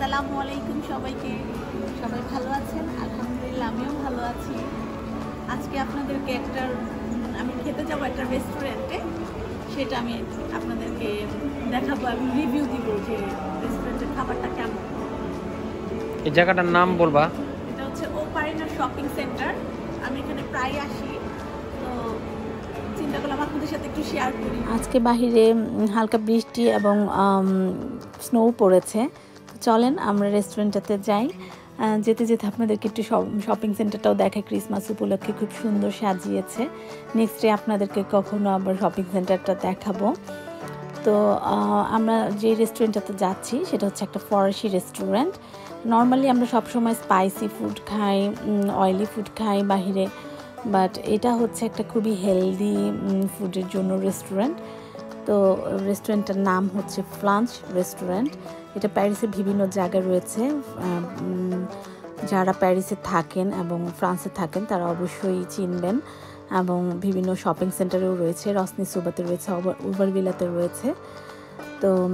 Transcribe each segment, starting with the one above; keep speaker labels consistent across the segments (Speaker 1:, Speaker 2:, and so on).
Speaker 1: আসসালামু আলাইকুম সবাইকে। সবাই ভালো আছেন? আলহামদুলিল্লাহ আমিও ভালো আছি। আজকে আপনাদেরকে একটা আমি খেতে যাব একটা রেস্টুরেন্টে সেটা আমি আপনাদেরকে দেখাবো আমি রিভিউ দিব যে রেস্টুরেন্টের খাবারটা কেমন।
Speaker 2: এই জায়গাটার নাম বলবা?
Speaker 1: এটা হচ্ছে ওপারিনা শপিং সেন্টার আমি এখানে প্রায় আসি। তো চিন্তা করলাম আপনাদের সাথে একটু শেয়ার করি।
Speaker 3: আজকে বাহিরে হালকা বৃষ্টি এবং স্নো পড়েছে। চলেন, আমরা রেস্টুরেন্টটাতে যাই। যেতে যেতে আপনাদেরকে একটু শপিং সেন্টারটাও দেখায় ক্রিসমাস উপলক্ষে খুব সুন্দর সাজিয়েছে। নেক্সট ডে আপনাদেরকে কখনো আবার শপিং সেন্টারটা দেখাবো। তো আমরা যে রেস্টুরেন্টটাতে যাচ্ছি, সেটা হচ্ছে একটা ফরাসি রেস্টুরেন্ট নর্মালি আমরা সবসময় স্পাইসি ফুড খাই অয়েলি ফুড খাই বাহিরে। বাট এটা হচ্ছে একটা খুবই হেলদি ফুডের জন্য রেস্টুরেন্ট তো রেস্টুরেন্টটার নাম হচ্ছে ফ্লাঞ্চ রেস্টুরেন্ট এটা প্যারিসের বিভিন্ন জায়গায় রয়েছে। যারা প্যারিসে থাকেন এবং ফ্রান্সে থাকেন, তারা অবশ্যই চিনবেন। এবং বিভিন্ন শপিং সেন্টারেও রয়েছে। রসনি সুবাতে রয়েছে উবারভিলাতে রয়েছে। তো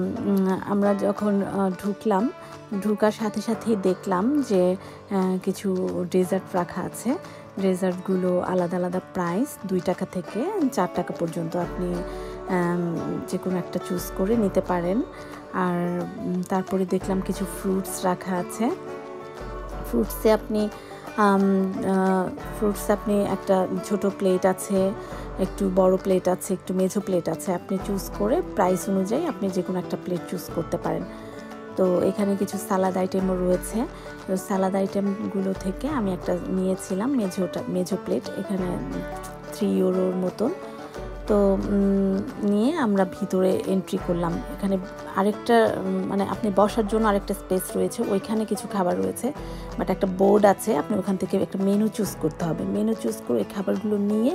Speaker 3: আমরা যখন ঢুকলাম, ঢুকার সাথে সাথেই দেখলাম যে কিছু ডেজার্ট রাখা আছে। ডেজার্টগুলো আলাদা আলাদা প্রাইস, দুই টাকা থেকে চার টাকা পর্যন্ত আপনি যে কোনো একটা চুজ করে নিতে পারেন। আর তারপরে দেখলাম কিছু ফ্রুটস রাখা আছে। ফ্রুটসে আপনি ফ্রুটস আপনি একটা ছোট প্লেট আছে, একটু বড় প্লেট আছে, একটু মেঝো প্লেট আছে। আপনি চুজ করে প্রাইস অনুযায়ী আপনি যে কোনো একটা প্লেট চুজ করতে পারেন। তো এখানে কিছু সালাদ আইটেমও রয়েছে। তো সালাদ আইটেমগুলো থেকে আমি একটা নিয়েছিলাম মেঝোটা, মেঝো প্লেট এখানে থ্রি ইউরোর মতন। তো নিয়ে আমরা ভিতরে এন্ট্রি করলাম। এখানে আরেকটা মানে আপনি বসার জন্য আরেকটা স্পেস রয়েছে, ওইখানে কিছু খাবার রয়েছে। বাট একটা বোর্ড আছে, আপনি ওখান থেকে একটা মেনু চুজ করতে হবে। মেনু চুজ করে ওই খাবারগুলো নিয়ে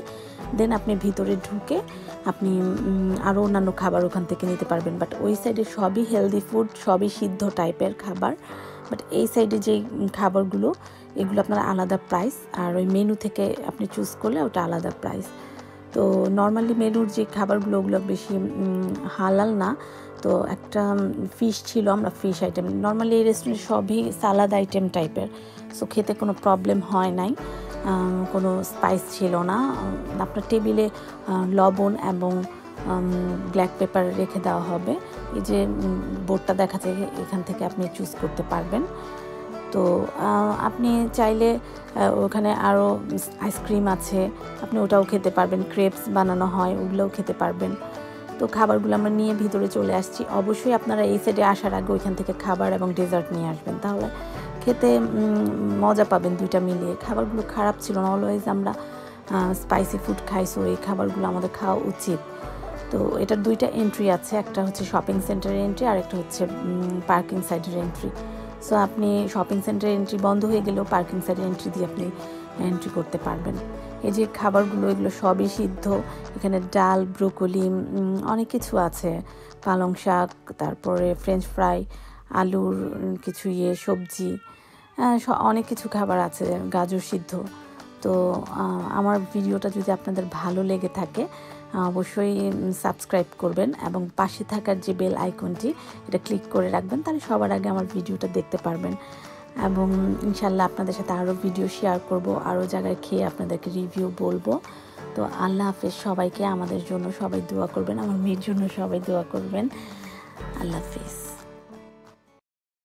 Speaker 3: দেন আপনি ভিতরে ঢুকে আপনি আরও অন্যান্য খাবার ওখান থেকে নিতে পারবেন। বাট ওই সাইডে সবই হেলদি ফুড সবই সিদ্ধ টাইপের খাবার। বাট এই সাইডে যে খাবারগুলো, এগুলো আপনার আলাদা প্রাইস আর ওই মেনু থেকে আপনি চুজ করলে ওটা আলাদা প্রাইস তো নর্মালি মেনুর যে খাবারগুলো ওগুলো বেশি হালাল না। তো একটা ফিশ ছিল, আমরা ফিশ আইটেম নর্মালি এই রেস্টুরেন্টে সবই সালাদ আইটেম টাইপের সো খেতে কোনো প্রবলেম হয় নাই। কোনো স্পাইস ছিল না। আপনার টেবিলে লবণ এবং ব্ল্যাক পেপার রেখে দেওয়া হবে। এই যে বোর্ডটা দেখা যায় এখান থেকে আপনি চুজ করতে পারবেন। তো আপনি চাইলে ওখানে আরও আইসক্রিম আছে। আপনি ওটাও খেতে পারবেন। ক্রেপস বানানো হয়, ওগুলোও খেতে পারবেন। তো খাবারগুলো আমরা নিয়ে ভিতরে চলে আসছি। অবশ্যই আপনারা এই সাইডে আসার আগে ওইখান থেকে খাবার এবং ডেজার্ট নিয়ে আসবেন। তাহলে খেতে মজা পাবেন দুইটা মিলিয়ে। খাবারগুলো খারাপ ছিল না। অলওয়েজ আমরা স্পাইসি ফুড খাই সো এই খাবারগুলো আমাদের খাওয়া উচিত। তো এটার দুইটা এন্ট্রি আছে। একটা হচ্ছে শপিং সেন্টারের এন্ট্রি আর একটা হচ্ছে পার্কিং সাইডের এন্ট্রি সো আপনি শপিং সেন্টারের এন্ট্রি বন্ধ হয়ে গেলেও পার্কিং সাইডের এন্ট্রি দিয়ে আপনি এন্ট্রি করতে পারবেন। এই যে খাবারগুলো, এগুলো সবই সিদ্ধ। এখানে ডাল, ব্রোকলি অনেক কিছু আছে। পালং শাক, তারপরে ফ্রেঞ্চ ফ্রাই আলুর কিছু ইয়ে সবজি স- অনেক কিছু খাবার আছে, গাজর সিদ্ধ। তো আমার ভিডিওটা যদি আপনাদের ভালো লেগে থাকে অবশ্যই সাবস্ক্রাইব করবেন এবং পাশে থাকার যে বেল আইকনটি এটা ক্লিক করে রাখবেন, তাহলে সবার আগে আমার ভিডিওটা দেখতে পারবেন। এবং ইনশাল্লাহ আপনাদের সাথে আরও ভিডিও শেয়ার করব আরও জায়গায় খেয়ে আপনাদেরকে রিভিউ বলব। তো আল্লাহ হাফেজ, সবাইকে আমাদের জন্য সবাই দোয়া করবেন, আমার মেয়ের জন্য সবাই দোয়া করবেন। আল্লাহ হাফেজ।